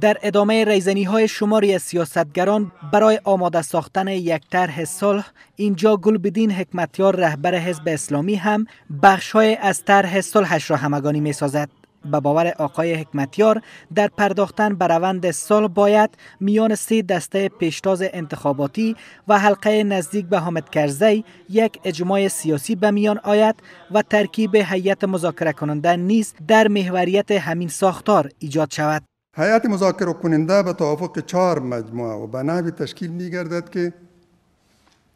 در ادامه ریزنی های شماری سیاستگران برای آماده ساختن یک طرح صلح اینجا گلبدین حکمتیار رهبر حزب اسلامی هم بخش از طرح صلحش را همگانی می سازد. به باور آقای حکمتیار در پرداختن به روند سال باید میان سه دسته پیشتاز انتخاباتی و حلقه نزدیک به حامد کرزی یک اجماع سیاسی به میان آید و ترکیب هیئت مذاکره کننده نیز در محوریت همین ساختار ایجاد شود هیئت مذاکره کننده به توافق چهار مجموعه و به نحوی تشکیل می گردد که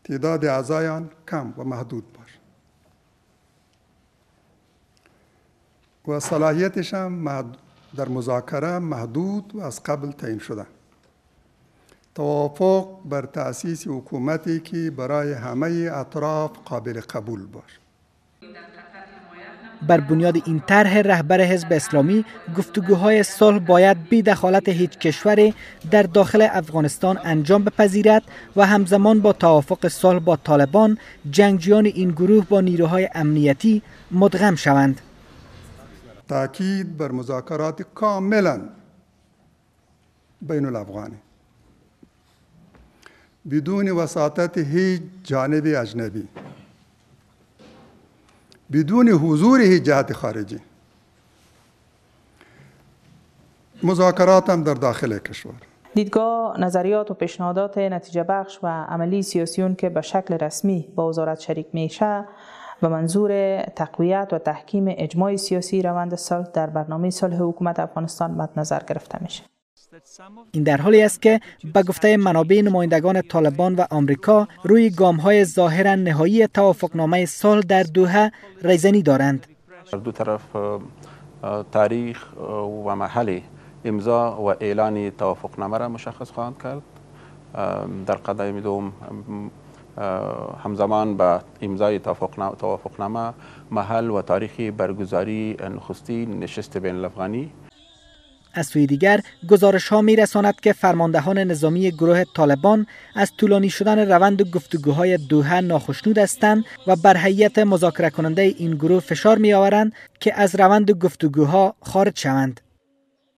تعداد اعضایان کم و محدود باشد. و صلاحیتش هم در مذاکره محدود و از قبل تعیین شده. توافق بر تأسیس حکومتی که برای همه اطراف قابل قبول باشد. بر بنیاد این طرح رهبر حزب اسلامی گفتگوهای صلح باید بی دخالت هیچ کشوری در داخل افغانستان انجام بپذیرد و همزمان با توافق صلح با طالبان جنگجویان این گروه با نیروهای امنیتی مدغم شوند. تاکید بر مذاکرات کاملا بین الافغانی بدون وساطت هیچ جانب اجنبی. بدون حضور جهت خارجی. مذاکرات هم در داخل کشور. دیدگاه نظریات و پیشنهادات نتیجه بخش و عملی سیاسیون که به شکل رسمی با وزارت شریک میشه و منظور تقویت و تحکیم اجماع سیاسی روند صلح در برنامه صلح حکومت افغانستان مد نظر گرفته میشه. این در حالی است که به گفته منابع نمایندگان طالبان و آمریکا روی گام های ظاهرا نهایی توافقنامه صلح در دوحه ریزنی دارند. دو طرف تاریخ و محل امضا و اعلان توافقنامه را مشخص خواهند کرد. در قدم دوم همزمان با امضای توافقنامه محل و تاریخ برگزاری نخستین نشست بین الافغانی از سوی دیگر گزارش ها می رساند که فرماندهان نظامی گروه طالبان از طولانی شدن روند گفتگوهای دوحه ناخشنود هستند و بر هیئت مذاکره کننده این گروه فشار می آورند که از روند گفتگوها خارج شوند.